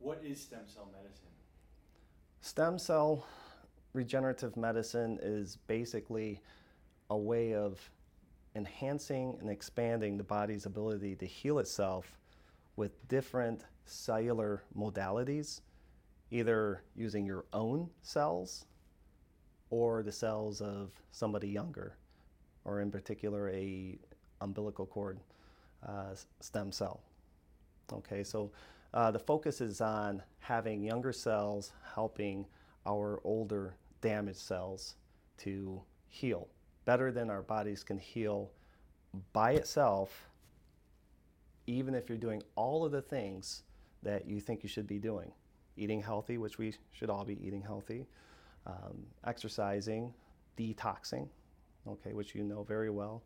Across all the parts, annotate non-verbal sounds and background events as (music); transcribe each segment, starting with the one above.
What is stem cell medicine? Stem cell regenerative medicine is basically a way of enhancing and expanding the body's ability to heal itself with different cellular modalities, either using your own cells or the cells of somebody younger, or in particular a umbilical cord uh, stem cell. Okay, so uh, the focus is on having younger cells helping our older damaged cells to heal better than our bodies can heal by itself, even if you're doing all of the things that you think you should be doing. Eating healthy, which we should all be eating healthy, um, exercising, detoxing, okay, which you know very well.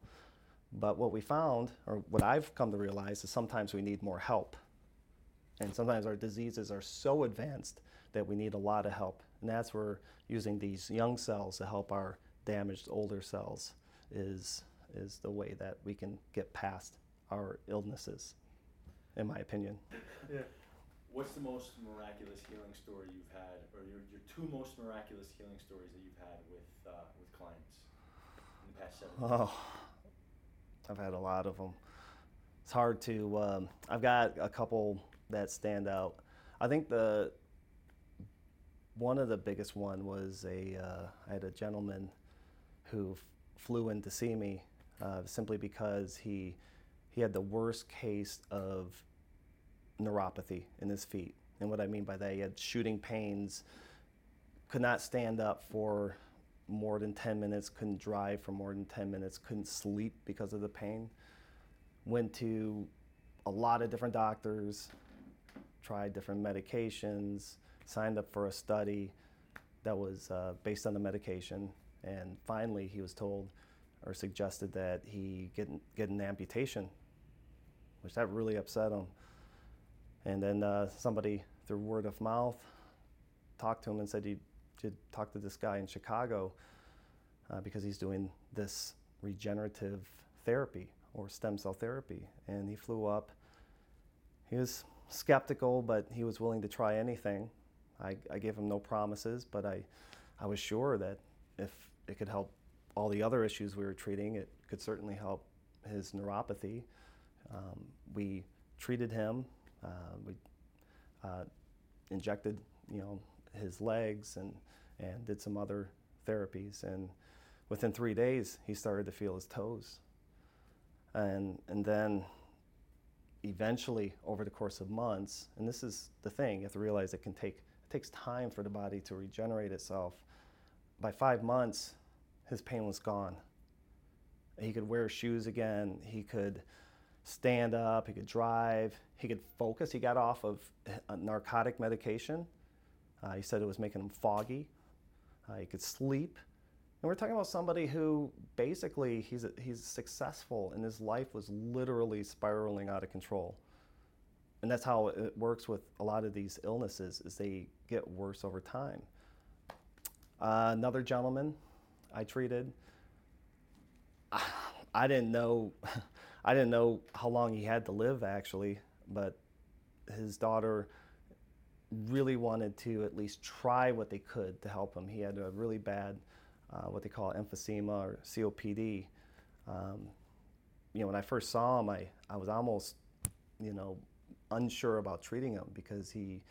But what we found, or what I've come to realize, is sometimes we need more help. And sometimes our diseases are so advanced that we need a lot of help. And that's where using these young cells to help our damaged older cells is, is the way that we can get past our illnesses, in my opinion. Yeah. What's the most miraculous healing story you've had, or your, your two most miraculous healing stories that you've had with, uh, with clients in the past seven years? Oh, I've had a lot of them. It's hard to, um, I've got a couple that stand out. I think the one of the biggest one was a uh, I had a gentleman who f- flew in to see me uh, simply because he he had the worst case of neuropathy in his feet. And what I mean by that, he had shooting pains, could not stand up for more than 10 minutes, couldn't drive for more than 10 minutes, couldn't sleep because of the pain. Went to a lot of different doctors, tried different medications, signed up for a study that was uh, based on the medication, and finally he was told or suggested that he get, get an amputation, which that really upset him. And then uh, somebody, through word of mouth, talked to him and said, You should talk to this guy in Chicago uh, because he's doing this regenerative therapy or stem cell therapy. And he flew up. He was skeptical, but he was willing to try anything. I, I gave him no promises, but I, I was sure that if it could help all the other issues we were treating, it could certainly help his neuropathy. Um, we treated him. Uh, we uh, injected, you know, his legs and and did some other therapies. And within three days, he started to feel his toes. And and then eventually, over the course of months, and this is the thing, you have to realize it can take it takes time for the body to regenerate itself. By five months, his pain was gone. He could wear shoes again. He could stand up. He could drive. He could focus. He got off of a narcotic medication. Uh, he said it was making him foggy. Uh, he could sleep. And we're talking about somebody who basically he's, he's successful and his life was literally spiraling out of control. And that's how it works with a lot of these illnesses is they get worse over time. Uh, another gentleman I treated, (sighs) I didn't know, (laughs) I didn't know how long he had to live actually, but his daughter really wanted to at least try what they could to help him. He had a really bad, uh, what they call emphysema or COPD. Um, you know, when I first saw him, I, I was almost, you know, unsure about treating him because he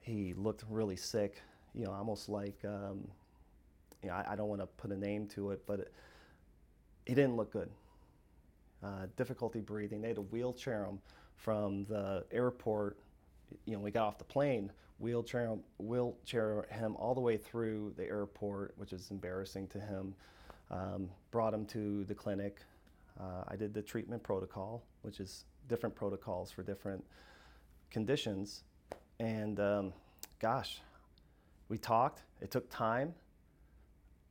he looked really sick. You know, almost like um, you know, I, I don't want to put a name to it, but it, he didn't look good. Uh, difficulty breathing. They had to wheelchair him from the airport. You know, we got off the plane, wheelchair wheelchair him all the way through the airport, which is embarrassing to him. Um, brought him to the clinic. Uh, I did the treatment protocol, which is different protocols for different conditions. And um, gosh, we talked. It took time.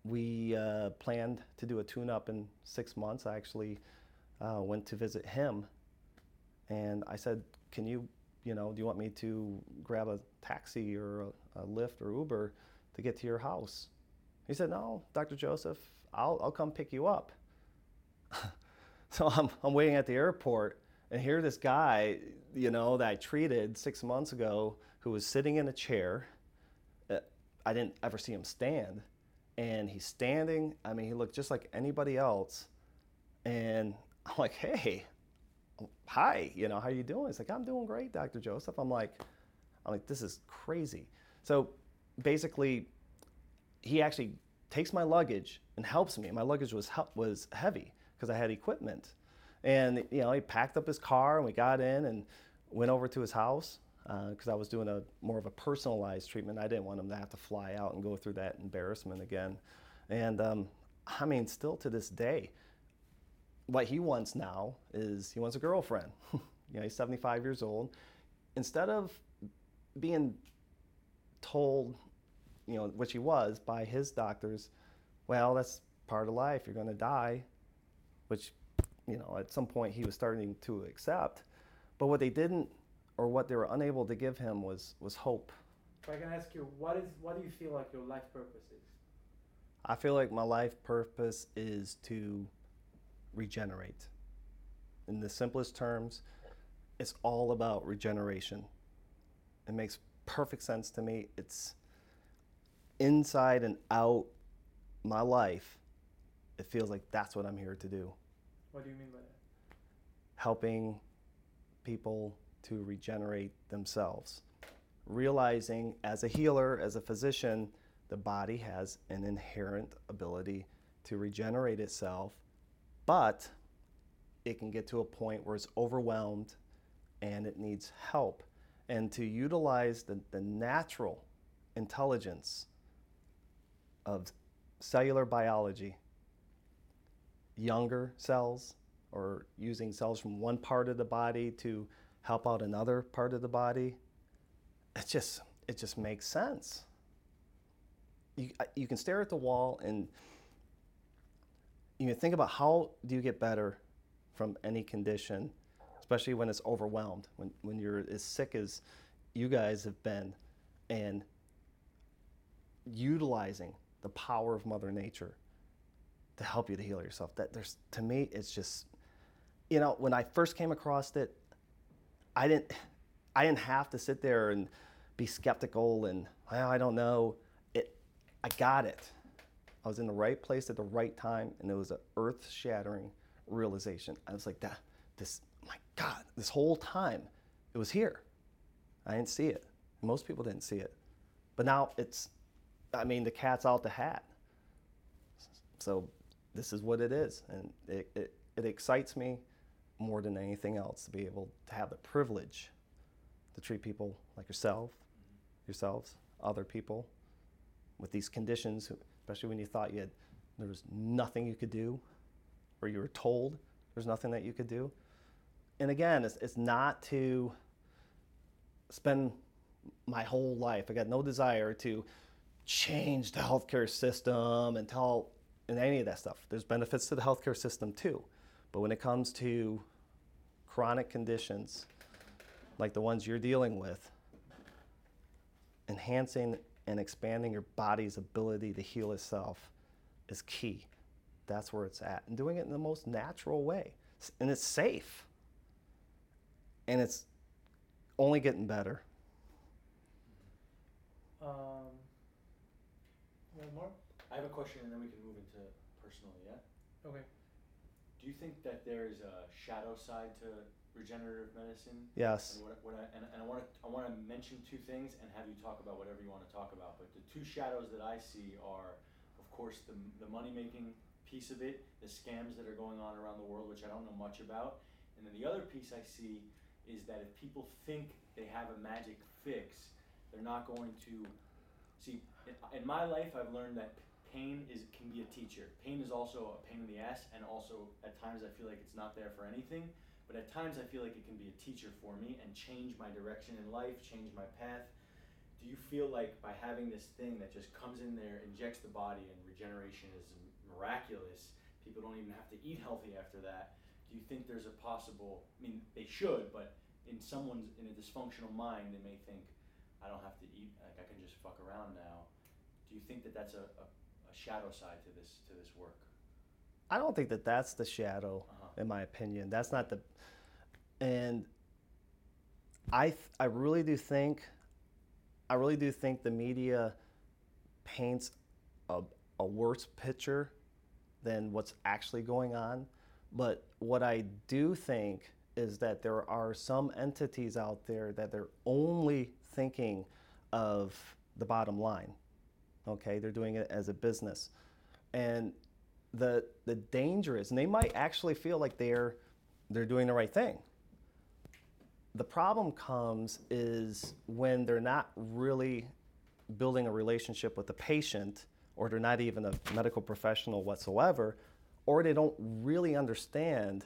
We uh, planned to do a tune up in six months. I actually uh, went to visit him and I said, Can you, you know, do you want me to grab a taxi or a, a Lyft or Uber to get to your house? He said, No, Dr. Joseph, I'll, I'll come pick you up. (laughs) so I'm, I'm waiting at the airport And here, this guy, you know, that I treated six months ago, who was sitting in a chair. Uh, I didn't ever see him stand, and he's standing. I mean, he looked just like anybody else. And I'm like, hey, hi, you know, how you doing? He's like, I'm doing great, Dr. Joseph. I'm like, I'm like, this is crazy. So basically, he actually takes my luggage and helps me. My luggage was help was heavy because I had equipment, and you know, he packed up his car and we got in and went over to his house because uh, I was doing a more of a personalized treatment. I didn't want him to have to fly out and go through that embarrassment again. And um, I mean, still to this day, what he wants now is he wants a girlfriend. (laughs) you know, he's 75 years old. Instead of being told, you know, which he was by his doctors, well, that's part of life. You're going to die, which, you know, at some point he was starting to accept. But what they didn't, or what they were unable to give him, was was hope. If I can ask you, what is what do you feel like your life purpose is? I feel like my life purpose is to regenerate. In the simplest terms, it's all about regeneration. It makes perfect sense to me. It's inside and out my life. It feels like that's what I'm here to do. What do you mean by that? Helping people to regenerate themselves. Realizing as a healer, as a physician, the body has an inherent ability to regenerate itself but it can get to a point where it's overwhelmed and it needs help. And to utilize the, the natural intelligence of cellular biology, younger cells, or using cells from one part of the body to help out another part of the body, it just it just makes sense. You, you can stare at the wall and you know, think about how do you get better from any condition, especially when it's overwhelmed, when, when you're as sick as you guys have been, and utilizing the power of Mother Nature to help you to heal yourself. That there's to me, it's just, you know, when I first came across it, I didn't, I didn't have to sit there and be skeptical and well, I don't know. It, I got it. I was in the right place at the right time, and it was an earth shattering realization. I was like, that, this, my God, this whole time, it was here. I didn't see it. Most people didn't see it. But now it's, I mean, the cat's out the hat. So this is what it is. And it, it, it excites me more than anything else to be able to have the privilege to treat people like yourself, yourselves, other people with these conditions especially when you thought you had, there was nothing you could do, or you were told there's nothing that you could do. And again, it's, it's not to spend my whole life. I got no desire to change the healthcare system and tell and any of that stuff. There's benefits to the healthcare system too. But when it comes to chronic conditions like the ones you're dealing with, enhancing and expanding your body's ability to heal itself is key. That's where it's at. And doing it in the most natural way. And it's safe. And it's only getting better. Um, one more? I have a question and then we can move into personal, yeah? Okay. Do you think that there's a shadow side to regenerative medicine. Yes. And, what, what I, and, and I want to I want to mention two things and have you talk about whatever you want to talk about. But the two shadows that I see are, of course, the the money making piece of it, the scams that are going on around the world, which I don't know much about, and then the other piece I see is that if people think they have a magic fix, they're not going to see. In, in my life, I've learned that pain is can be a teacher. Pain is also a pain in the ass, and also at times I feel like it's not there for anything. But at times I feel like it can be a teacher for me and change my direction in life, change my path. Do you feel like by having this thing that just comes in there, injects the body, and regeneration is miraculous, people don't even have to eat healthy after that? Do you think there's a possible, I mean, they should, but in someone's, in a dysfunctional mind, they may think, I don't have to eat, like I can just fuck around now. Do you think that that's a, a, a shadow side to this, to this work? I don't think that that's the shadow. In my opinion. That's not the. and I th- I really do think I really do think the media paints a, a worse picture than what's actually going on. But what I do think is that there are some entities out there that they're only thinking of the bottom line. Okay, they're doing it as a business. And the the danger is, and they might actually feel like they're they're doing the right thing. The problem comes is when they're not really building a relationship with the patient, or they're not even a medical professional whatsoever, or they don't really understand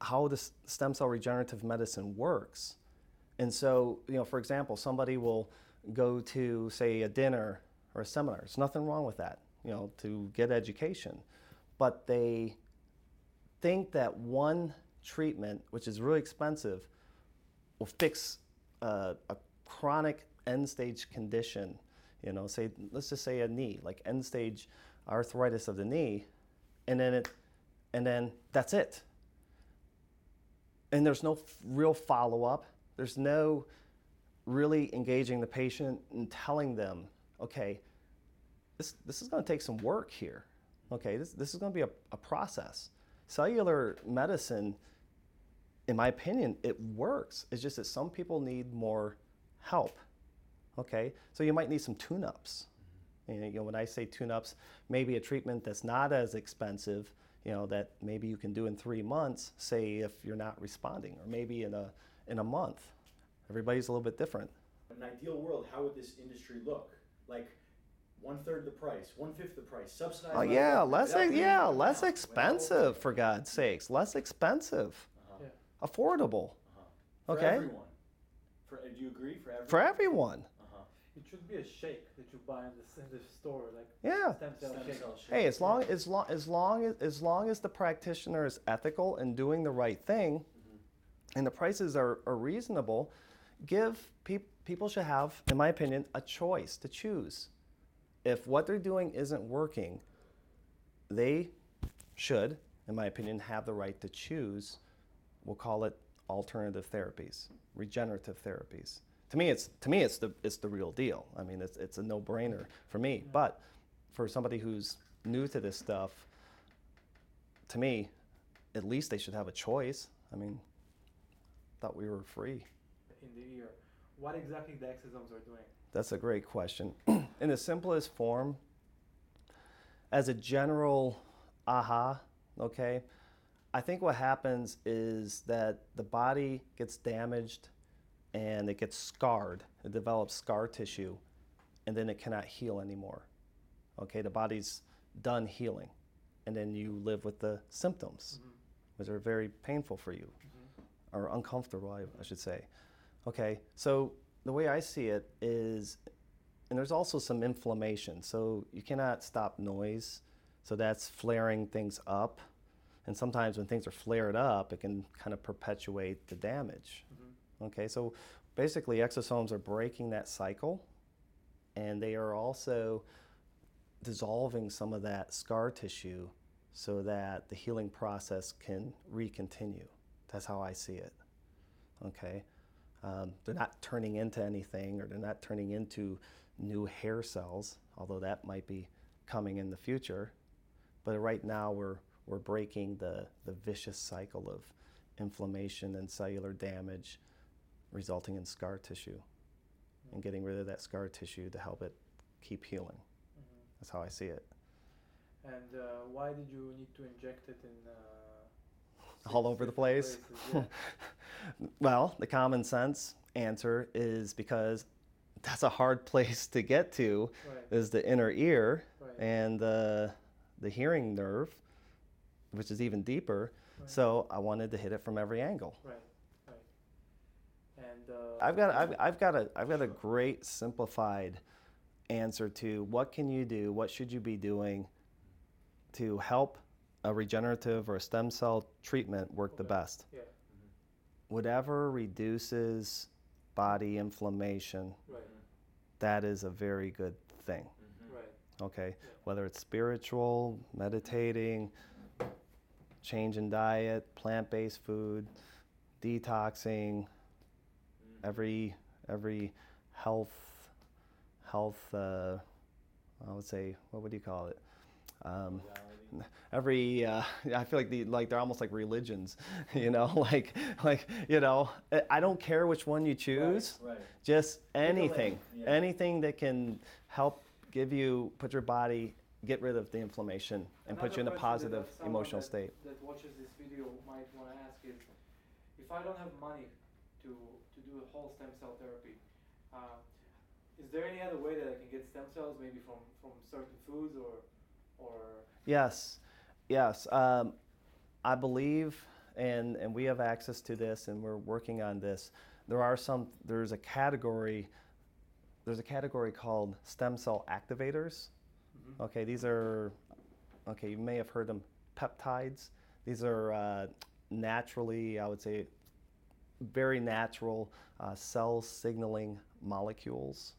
how the stem cell regenerative medicine works. And so, you know, for example, somebody will go to, say, a dinner or a seminar. There's nothing wrong with that, you know, to get education. But they think that one treatment, which is really expensive, will fix uh, a chronic end stage condition. You know, say, let's just say a knee, like end stage arthritis of the knee, and then it, and then that's it and there's no f- real follow up. There's no really engaging the patient and telling them, okay, this, this is going to take some work here. Okay, this, this is going to be a, a process. Cellular medicine, in my opinion, it works. It's just that some people need more help. Okay, so you might need some tune ups. You know, when I say tune ups, maybe a treatment that's not as expensive, you know, that maybe you can do in three months, say if you're not responding, or maybe in a, in a month. Everybody's a little bit different. In an ideal world, how would this industry look? Like one third the price, one fifth the price, subsidized. Oh yeah, government, less without ex- paying yeah, less expensive for God's sakes, less expensive, Uh-huh, Yeah. affordable. uh-huh. For Okay. everyone. For, uh, do you agree? For everyone. for everyone. Uh-huh. It should be a shake that you buy in the, in the store, like Yeah. stem cell Stem cell shake. Hey, as long as long as long as as long as the practitioner is ethical and doing the right thing, and the prices are, are reasonable, give peop people should have, in my opinion, a choice to choose. If what they're doing isn't working, they should, in my opinion, have the right to choose. We'll call it alternative therapies, regenerative therapies. To me, it's to me it's the it's the real deal. I mean, it's it's a no-brainer for me. But for somebody who's new to this stuff, to me, at least they should have a choice. I mean, thought we were free. in the ear. What exactly the exosomes are doing? That's a great question. (clears throat) In the simplest form, as a general aha, okay, I think what happens is that the body gets damaged and it gets scarred. It develops scar tissue and then it cannot heal anymore. Okay, the body's done healing. And then you live with the symptoms, Mhm. which are very painful for you Mhm. or uncomfortable, I, I should say. Okay, so the way I see it is, and there's also some inflammation. So you cannot stop noise. So that's flaring things up. And sometimes when things are flared up, it can kind of perpetuate the damage. Mhm. Okay, so basically, exosomes are breaking that cycle, and they are also dissolving some of that scar tissue so that the healing process can recontinue. That's how I see it. Okay, um, they're not turning into anything, or they're not turning into new hair cells, although that might be coming in the future. But right now, we're we're breaking the the vicious cycle of inflammation and cellular damage resulting in scar tissue and getting rid of that scar tissue to help it keep healing. Mhm. That's how I see it. And uh, why did you need to inject it in? Uh, All over the place. places? Yeah. (laughs) well, the common sense answer is because that's a hard (laughs) place to get to right. is the inner ear Right. and the the hearing nerve, which is even deeper. right. So I wanted to hit it from every angle. Right. Right. And uh, I've got I've, I've got a I've got a great simplified answer to what can you do, what should you be doing to help a regenerative or a stem cell treatment work the best. Yeah. Whatever reduces body inflammation, Right. that is a very good thing. Mhm. Right. Okay, Yeah. whether it's spiritual, meditating, change in diet, plant-based food, detoxing, Mm. every every health health uh, I would say what would you call it? Um, Modality. Every uh, (laughs) I feel like the like they're almost like religions, (laughs) you know, (laughs) like like you know I- don't care which one you choose, Right, right. just anything, yeah. anything that can help give you put your body get rid of the inflammation and put you in a Another question that positive emotional that- state. That watches this video might want to ask is, if I don't have money to to do a whole stem cell therapy, uh, is there any other way that I can get stem cells, maybe from from certain foods or or Yes, yes. Um, I believe, and and we have access to this, and we're working on this. There are some. There's a category. There's a category called stem cell activators. Mhm. Okay, these are. Okay, you may have heard them. Peptides. These are uh, naturally, I would say, very natural uh, cell signaling molecules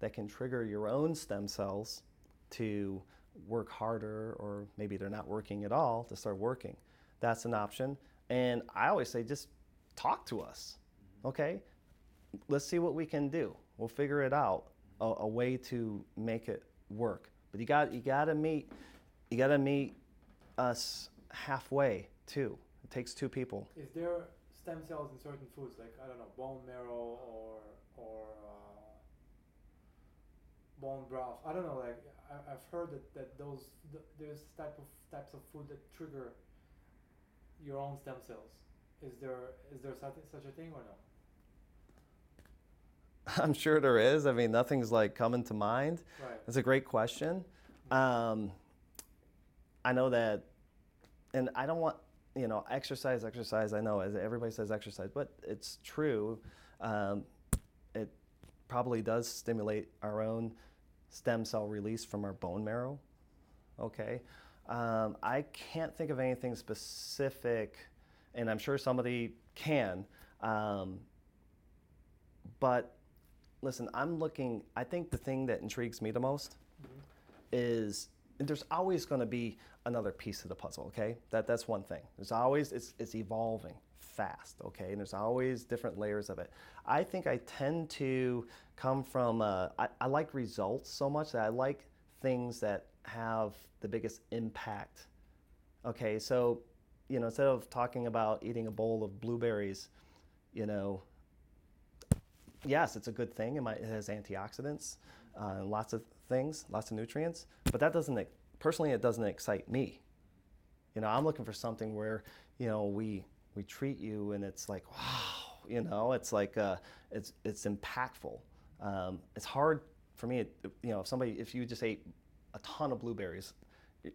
that can trigger your own stem cells to work harder or maybe they're not working at all to start working. That's an option. And I always say just talk to us. Okay? Let's see what we can do. We'll figure it out a, a way to make it work. But you got you got to meet you got to meet us halfway too. It takes two people. is there stem cells in certain foods like I don't know bone marrow or or uh, bone broth? I don't know. Like I, I've heard that, that those th- there's type of types of food that trigger your own stem cells. Is there is there such such a thing or no? (laughs) I'm sure there is. I mean, nothing's like coming to mind. Right. That's a great question. Um, I know that, and I don't want you know exercise, exercise. I know as everybody says exercise, but it's true. Um, it probably does stimulate our own stem cell release from our bone marrow. Okay, um, I can't think of anything specific, and I'm sure somebody can. Um, but listen, I'm looking. I think the thing that intrigues me the most Mhm. is there's always going to be another piece of the puzzle okay? That that's one thing. There's always it's, it's evolving fast okay? And there's always different layers of it. I think i tend to come from uh, I, I like results so much that i like things that have the biggest impact okay? So you know instead of talking about eating a bowl of blueberries you know yes, it's a good thing. It, might, it has antioxidants, uh, lots of things, lots of nutrients. But that doesn't, personally, it doesn't excite me. You know, I'm looking for something where, you know, we we treat you and it's like, wow, you know, it's like, uh, it's it's impactful. Um, it's hard for me, you know, if somebody, if you just ate a ton of blueberries, you-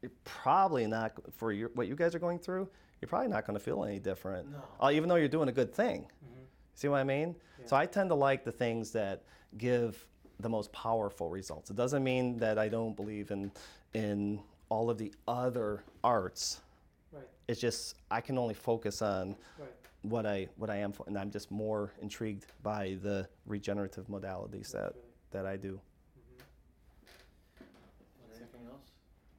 you're probably not for your, what you guys are going through. You're probably not going to feel any different, No. uh, even though you're doing a good thing. Mhm. See what I mean? So I tend to like the things that give the most powerful results. It doesn't mean that I don't believe in in all of the other arts. Right. It's just I can only focus on Right. what I what I am, and I'm just more intrigued by the regenerative modalities that that I do.